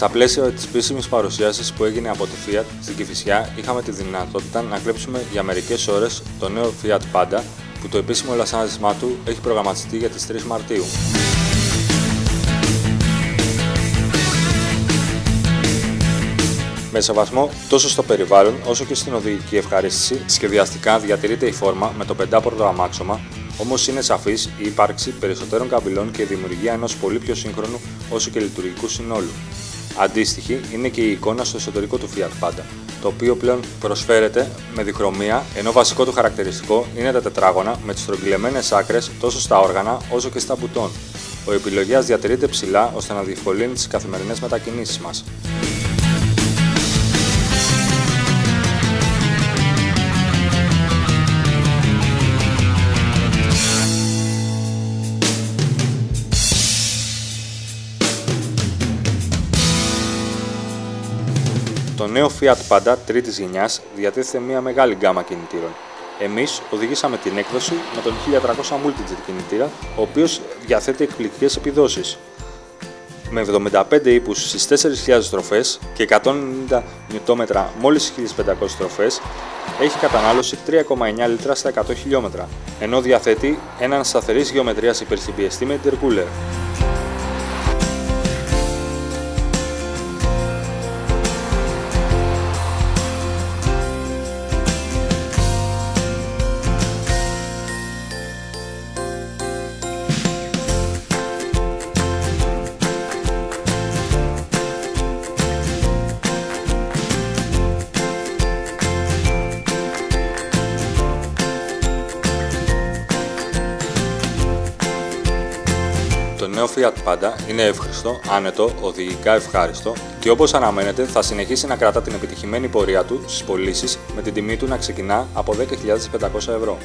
Στα πλαίσια της επίσημης παρουσίασης που έγινε από τη Fiat στην Κηφισιά, είχαμε τη δυνατότητα να κλέψουμε για μερικές ώρες το νέο Fiat Panda που το επίσημο λασάνισμά του έχει προγραμματιστεί για τις 3 Μαρτίου. Με σεβασμό τόσο στο περιβάλλον όσο και στην οδηγική ευχαρίστηση, σχεδιαστικά διατηρείται η φόρμα με το πεντάπορτο αμάξωμα, όμως είναι σαφής η ύπαρξη περισσότερων καμπυλών και η δημιουργία ενός πολύ πιο σύγχρονου όσο και λειτουργικού συνόλου. Αντίστοιχη είναι και η εικόνα στο εσωτερικό του Fiat Panda, το οποίο πλέον προσφέρεται με διχρωμία, ενώ βασικό του χαρακτηριστικό είναι τα τετράγωνα με τις στρογγυλεμένες άκρες τόσο στα όργανα όσο και στα μπουτόν. Ο επιλογέα διατηρείται ψηλά ώστε να διευκολύνει τις καθημερινές μετακινήσεις μας. Το νέο Fiat Panda τρίτης γενιάς διατίθεται μια μεγάλη γκάμα κινητήρων. Εμείς οδηγήσαμε την έκδοση με τον 1300 Multijet κινητήρα, ο οποίος διαθέτει εκπληκτικές επιδόσεις. Με 75 ύπους στις 4.000 στροφές και 190 Nm μόλις 1.500 στροφές, έχει κατανάλωση 3,9 λίτρα στα 100 χιλιόμετρα, ενώ διαθέτει έναν σταθερής γεωμετρίας υπερσυμπιεστή με intercooler. Το νέο Fiat Panda είναι εύχριστο, άνετο, οδηγικά ευχάριστο και όπως αναμένεται θα συνεχίσει να κρατά την επιτυχημένη πορεία του στις πωλήσεις με την τιμή του να ξεκινά από 10.500 ευρώ.